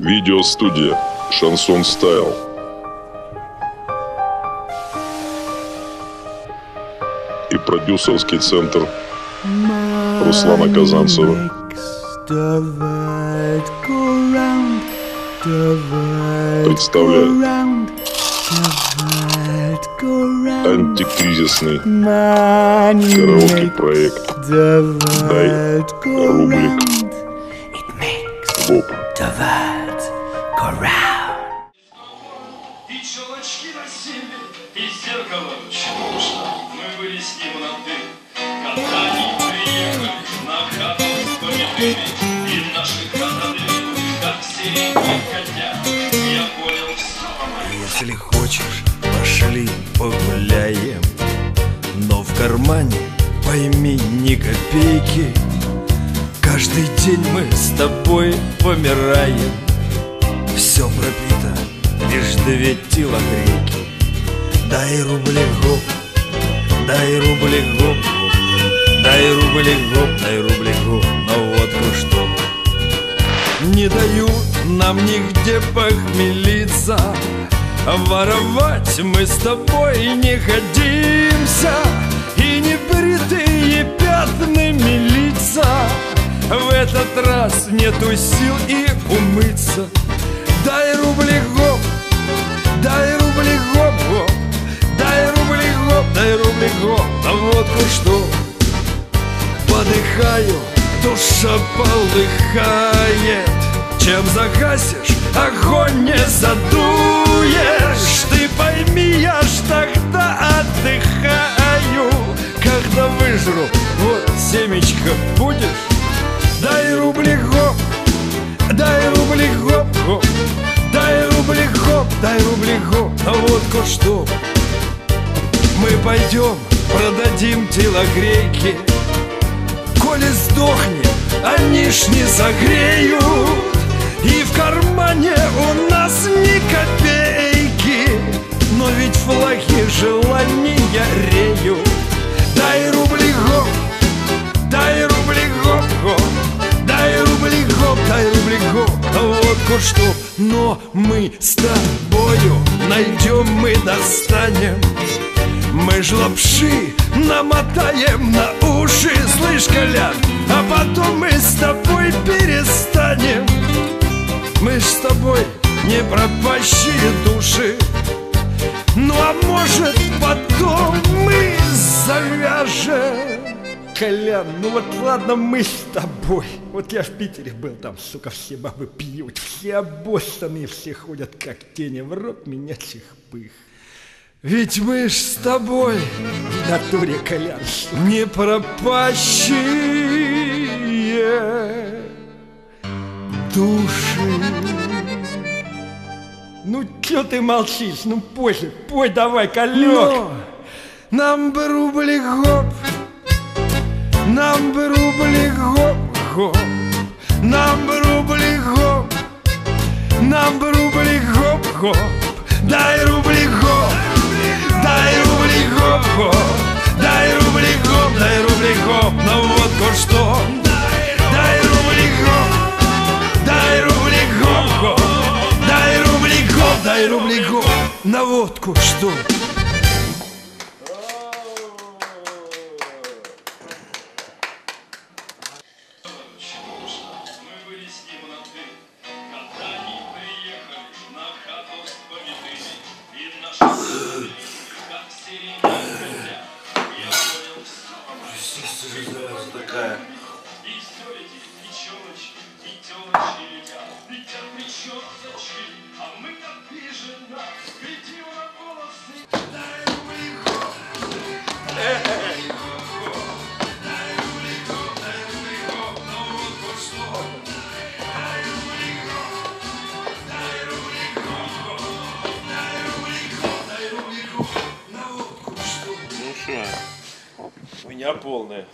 Видеостудия «Шансон Стайл». И продюсерский центр Руслана Казанцева. Представляет антикризисный караоке проект «Дай рублик Боб». И челочки носили, и зеркало чушно. Мы были с ним на «ты». Когда они приехали на хату с помидорами, И наши ходы, как сиреневые котята, Я понял все. Если хочешь, пошли погуляем Но в кармане, пойми, ни копейки Каждый день мы с тобой помираем две телогрейки Дай рубли гоп, дай рубли гоп. Дай рубли гоп, дай рубли гоп На водку что. Не дают нам нигде похмелиться. Воровать мы с тобой не годимся. И не бритые пятнами лица В этот раз нету сил и умыться. Дай рубли гоп, дай рубли гоп, гоп. Дай рубли гоп, дай рубли гоп. На водку что? Подыхаю, душа полыхает Чем загасишь, огонь не задуешь. Ты пойми, я ж тогда отдыхаю. Когда выжру, вот семечко будешь. Дай рубли гоп, дай рубли гоп, гоп Дай рубли гоп, дай рубли гоп На водку что? Мы пойдем, продадим телогрейки. Коли сдохнем, они ж не загреют. И в кармане у нас ни копейки. Но ведь флаги желания Что? Но мы с тобою найдем, мы достанем. Мы ж лапши намотаем на уши, слышь, Колян А потом мы с тобой перестанем. Мы ж с тобой не пропащие души. Ну а может потом мы завяжем Колян, ну вот ладно мы с тобой. Вот я в Питере был, там, сука, все бабы пьют Все обоссанные, все ходят как тени В рот менячих пых. Ведь мы ж с тобой В натуре, Колян, не пропащие души. Ну чё ты молчишь? Ну пой пой давай, Колек Но нам бы рубли гоп, нам бы рубли гоп, гоп, нам бы рубли гоп, нам бы рубли гоп, гоп, дай рубли гоп, дай рубли гоп, гоп, дай рубли гоп, дай рубли гоп, на водку что? Дай рубли гоп, дай рубли гоп, гоп, дай рубли гоп, дай рубли гоп, на водку что? Обиженно глядим на волосы. У меня полная.